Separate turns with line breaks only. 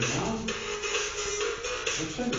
그냥 천천히